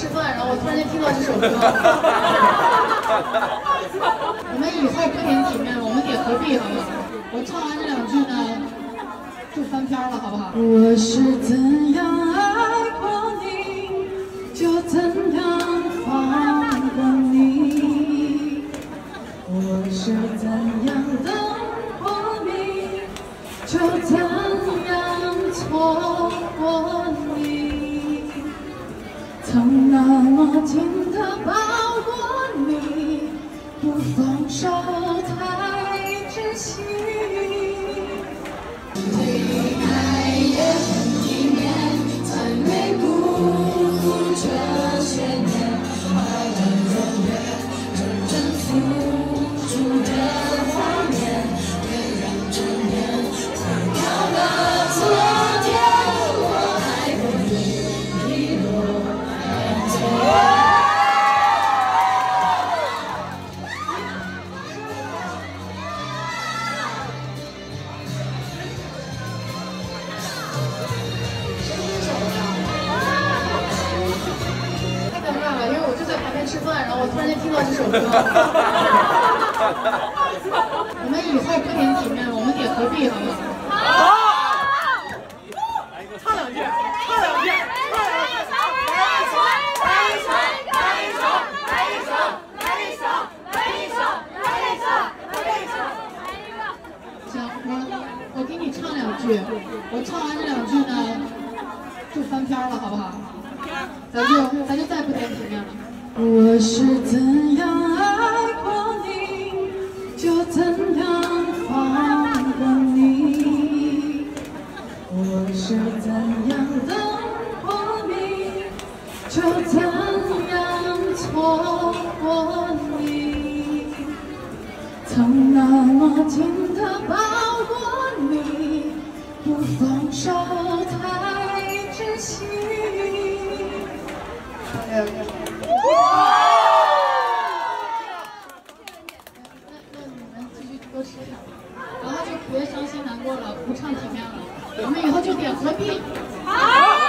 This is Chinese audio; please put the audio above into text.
吃饭，然后我突然间听到这首歌。我们以后不点体面，我们点何必好不好？我唱完这两句呢，就翻篇了，好不好？我是怎样爱过你，就怎样放过你；我是怎样等过你，就怎样错过你。曾那么紧地抱过你，不放手太窒息。return. 然后我突然间听到这首歌。我们以后不点体面，我们点何必好不好？唱两句，唱两句，唱两句。行，我我给你唱两句，我唱完这两句呢，就翻篇了，好不好？咱就咱就再不点体面了。我是怎样爱过你，就怎样放过你；我是怎样等过你，就怎样错过你。曾那么紧地抱过你，不放手然后就不会伤心难过了，不唱体面了，我们以后就点合璧。好。